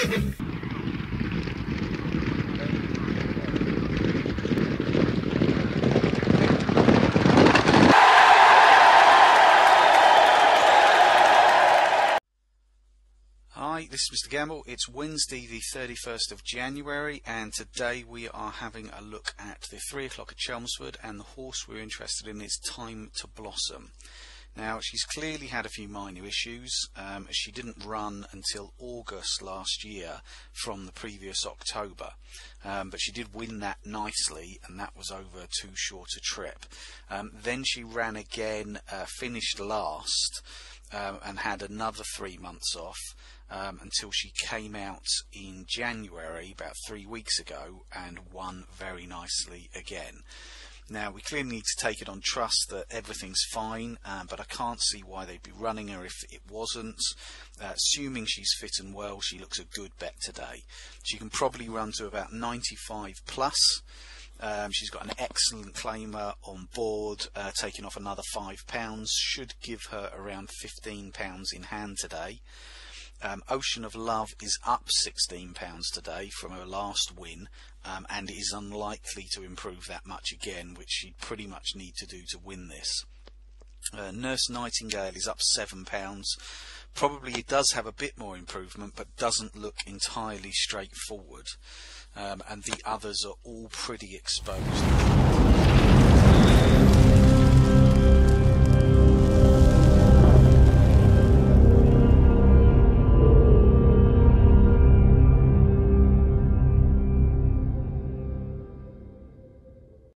Hi, this is Mr. Gamble. It's Wednesday, the 31st of January, and today we are having a look at the 3 o'clock at Chelmsford, and the horse we're interested in is Time to Blossom. Now, she's clearly had a few minor issues, um, she didn't run until August last year from the previous October. Um, but she did win that nicely, and that was over too short a trip. Um, then she ran again, uh, finished last, um, and had another three months off um, until she came out in January, about three weeks ago, and won very nicely again. Now, we clearly need to take it on trust that everything's fine, um, but I can't see why they'd be running her if it wasn't. Uh, assuming she's fit and well, she looks a good bet today. She can probably run to about 95 plus. Um, she's got an excellent claimer on board, uh, taking off another £5. Should give her around £15 in hand today. Um, Ocean of Love is up £16 today from her last win um, and is unlikely to improve that much again, which she'd pretty much need to do to win this. Uh, Nurse Nightingale is up £7. Probably it does have a bit more improvement, but doesn't look entirely straightforward. Um, and the others are all pretty exposed.